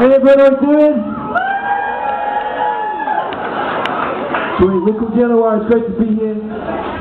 everyone doing? Sweet. Liquid Yellow it's great to be here.